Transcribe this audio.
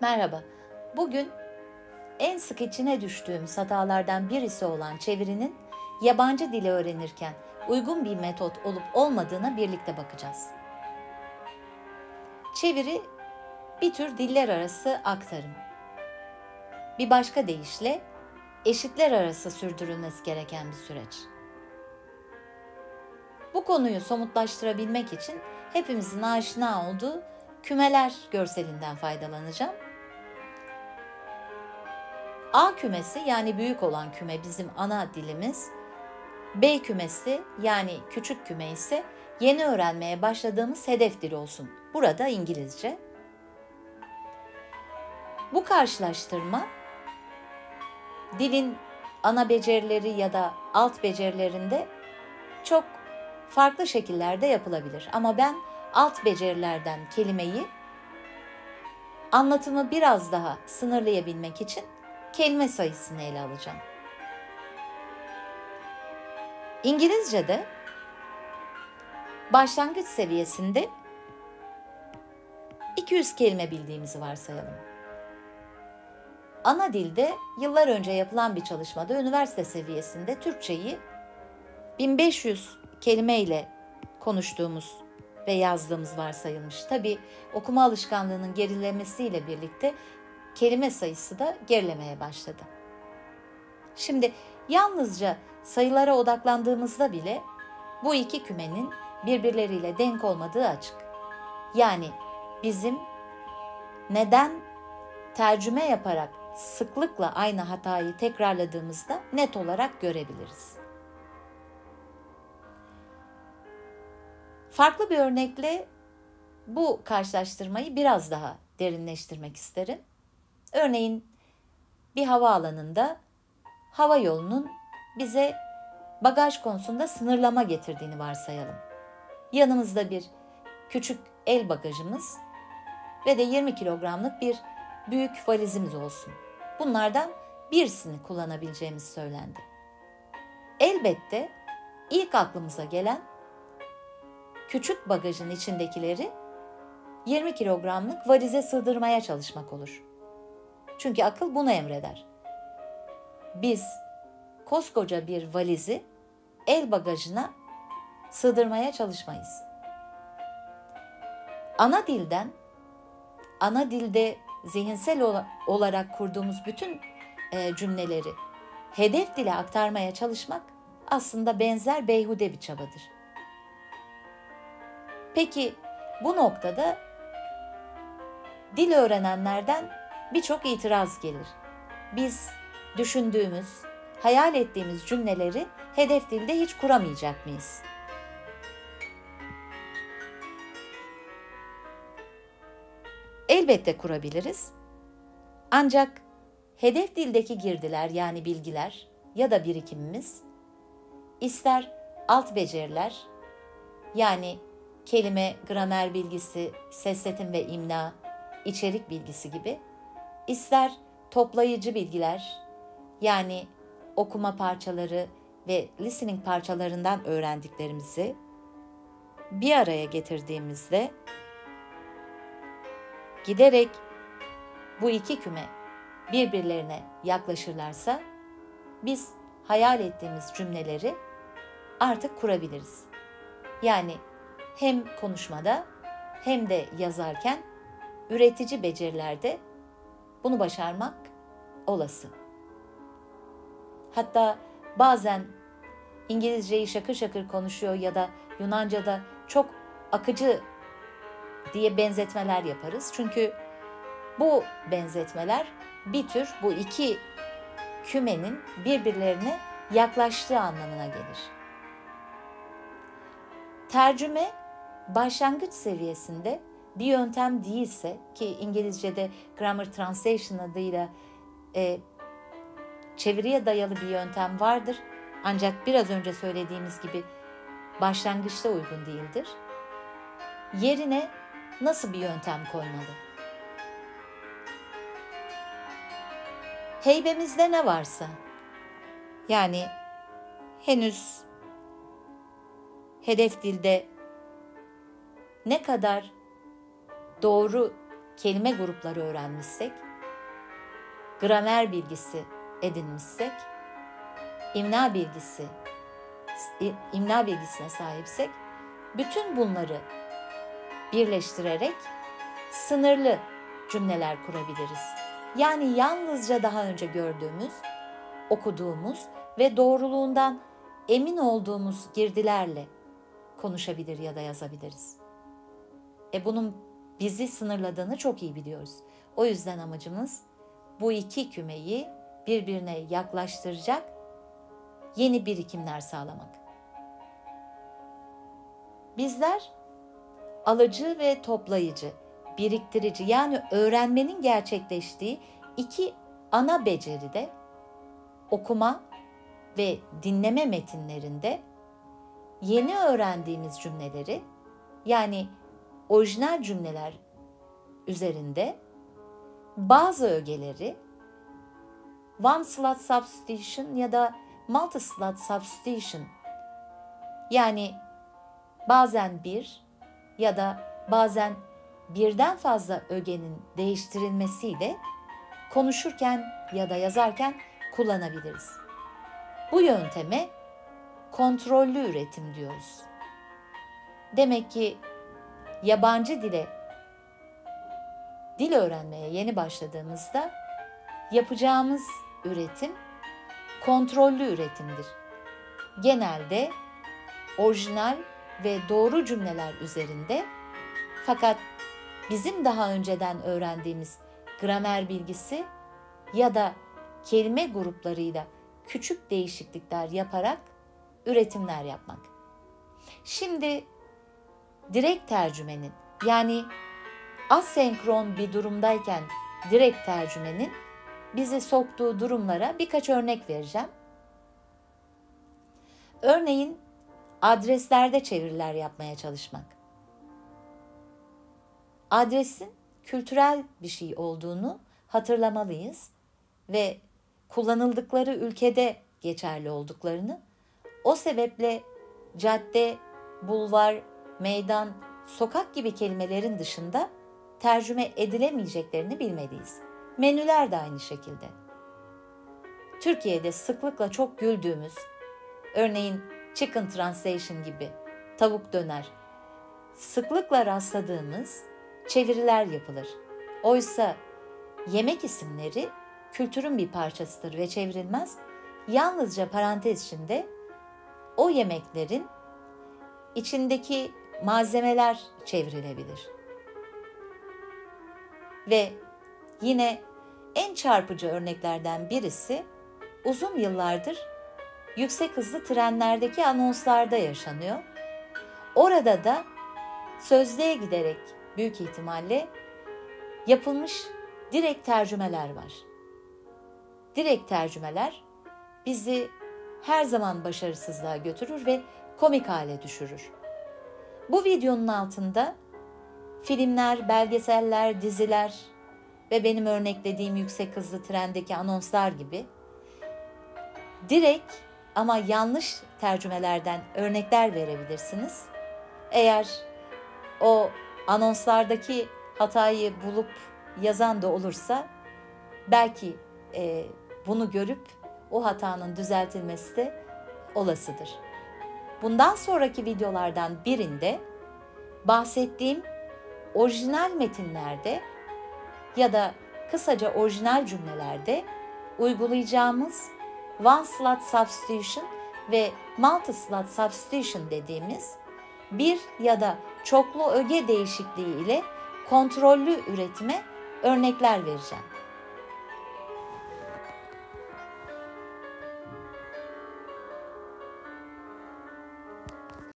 Merhaba. Bugün en sık içine düştüğüm hatalardan birisi olan çevirinin yabancı dili öğrenirken uygun bir metot olup olmadığına birlikte bakacağız. Çeviri bir tür diller arası aktarım. Bir başka deyişle eşitler arası sürdürülmesi gereken bir süreç. Bu konuyu somutlaştırabilmek için hepimizin aşina olduğu kümeler görselinden faydalanacağım. A kümesi yani büyük olan küme bizim ana dilimiz. B kümesi yani küçük küme ise yeni öğrenmeye başladığımız hedef dil olsun. Burada İngilizce. Bu karşılaştırma dilin ana becerileri ya da alt becerilerinde çok farklı şekillerde yapılabilir. Ama ben alt becerilerden kelimeyi anlatımı biraz daha sınırlayabilmek için kelime sayısını ele alacağım. İngilizce'de başlangıç seviyesinde 200 kelime bildiğimizi varsayalım. Ana dilde yıllar önce yapılan bir çalışmada üniversite seviyesinde Türkçeyi 1500 kelime ile konuştuğumuz ve yazdığımız varsayılmış. Tabi okuma alışkanlığının gerilemesiyle birlikte kelime sayısı da gerilemeye başladı. Şimdi yalnızca sayılara odaklandığımızda bile bu iki kümenin birbirleriyle denk olmadığı açık. Yani bizim neden tercüme yaparak sıklıkla aynı hatayı tekrarladığımızda net olarak görebiliriz. Farklı bir örnekle bu karşılaştırmayı biraz daha derinleştirmek isterim. Örneğin bir havaalanında hava yolunun bize bagaj konusunda sınırlama getirdiğini varsayalım. Yanımızda bir küçük el bagajımız ve de 20 kilogramlık bir büyük valizimiz olsun. Bunlardan birisini kullanabileceğimiz söylendi. Elbette ilk aklımıza gelen küçük bagajın içindekileri 20 kilogramlık valize sığdırmaya çalışmak olur. Çünkü akıl bunu emreder. Biz koskoca bir valizi el bagajına sığdırmaya çalışmayız. Ana dilden, ana dilde zihinsel olarak kurduğumuz bütün e, cümleleri hedef dile aktarmaya çalışmak aslında benzer beyhude bir çabadır. Peki bu noktada dil öğrenenlerden birçok itiraz gelir. Biz düşündüğümüz, hayal ettiğimiz cümleleri hedef dilde hiç kuramayacak mıyız? Elbette kurabiliriz. Ancak hedef dildeki girdiler yani bilgiler ya da birikimimiz ister alt beceriler yani kelime, gramer bilgisi, sesletim ve imla, içerik bilgisi gibi, ister toplayıcı bilgiler yani okuma parçaları ve listening parçalarından öğrendiklerimizi bir araya getirdiğimizde giderek bu iki küme birbirlerine yaklaşırlarsa biz hayal ettiğimiz cümleleri artık kurabiliriz. Yani hem konuşmada hem de yazarken üretici becerilerde bunu başarmak olası. Hatta bazen İngilizceyi şakır şakır konuşuyor ya da Yunanca'da çok akıcı diye benzetmeler yaparız. Çünkü bu benzetmeler bir tür bu iki kümenin birbirlerine yaklaştığı anlamına gelir. Tercüme başlangıç seviyesinde bir yöntem değilse ki İngilizce'de grammar translation adıyla e, çeviriye dayalı bir yöntem vardır. Ancak biraz önce söylediğimiz gibi başlangıçta uygun değildir. Yerine nasıl bir yöntem koymalı? Heybemizde ne varsa yani henüz hedef dilde ne kadar doğru kelime grupları öğrenmişsek, gramer bilgisi edinmişsek, imna bilgisi imla bilgisine sahipsek bütün bunları birleştirerek sınırlı cümleler kurabiliriz. Yani yalnızca daha önce gördüğümüz, okuduğumuz ve doğruluğundan emin olduğumuz girdilerle konuşabilir ya da yazabiliriz. E bunun bizi sınırladığını çok iyi biliyoruz. O yüzden amacımız bu iki kümeyi birbirine yaklaştıracak yeni birikimler sağlamak. Bizler alıcı ve toplayıcı, biriktirici yani öğrenmenin gerçekleştiği iki ana beceride okuma ve dinleme metinlerinde yeni öğrendiğimiz cümleleri yani orijinal cümleler üzerinde bazı ögeleri one slot substitution ya da multi-slot substitution yani bazen bir ya da bazen birden fazla ögenin değiştirilmesiyle konuşurken ya da yazarken kullanabiliriz. Bu yönteme kontrollü üretim diyoruz. Demek ki yabancı dile dil öğrenmeye yeni başladığımızda yapacağımız üretim kontrollü üretimdir. Genelde orijinal ve doğru cümleler üzerinde fakat bizim daha önceden öğrendiğimiz gramer bilgisi ya da kelime gruplarıyla küçük değişiklikler yaparak üretimler yapmak. Şimdi direkt tercümenin yani asenkron bir durumdayken direkt tercümenin bizi soktuğu durumlara birkaç örnek vereceğim. Örneğin adreslerde çeviriler yapmaya çalışmak. Adresin kültürel bir şey olduğunu hatırlamalıyız ve kullanıldıkları ülkede geçerli olduklarını, o sebeple cadde, bulvar, meydan, sokak gibi kelimelerin dışında tercüme edilemeyeceklerini bilmeliyiz. Menüler de aynı şekilde. Türkiye'de sıklıkla çok güldüğümüz, örneğin chicken translation gibi, tavuk döner, sıklıkla rastladığımız çeviriler yapılır. Oysa yemek isimleri kültürün bir parçasıdır ve çevrilmez. Yalnızca parantez içinde o yemeklerin içindeki malzemeler çevrilebilir. Ve yine en çarpıcı örneklerden birisi uzun yıllardır yüksek hızlı trenlerdeki anonslarda yaşanıyor. Orada da sözlüğe giderek büyük ihtimalle yapılmış direkt tercümeler var. Direkt tercümeler bizi her zaman başarısızlığa götürür ve komik hale düşürür. Bu videonun altında filmler, belgeseller, diziler ve benim örneklediğim yüksek hızlı trendeki anonslar gibi direkt ama yanlış tercümelerden örnekler verebilirsiniz. Eğer o anonslardaki hatayı bulup yazan da olursa belki e, bunu görüp o hatanın düzeltilmesi de olasıdır. Bundan sonraki videolardan birinde bahsettiğim orijinal metinlerde ya da kısaca orijinal cümlelerde uygulayacağımız one slot substitution ve multi slot substitution dediğimiz bir ya da çoklu öge değişikliği ile kontrollü üretime örnekler vereceğim.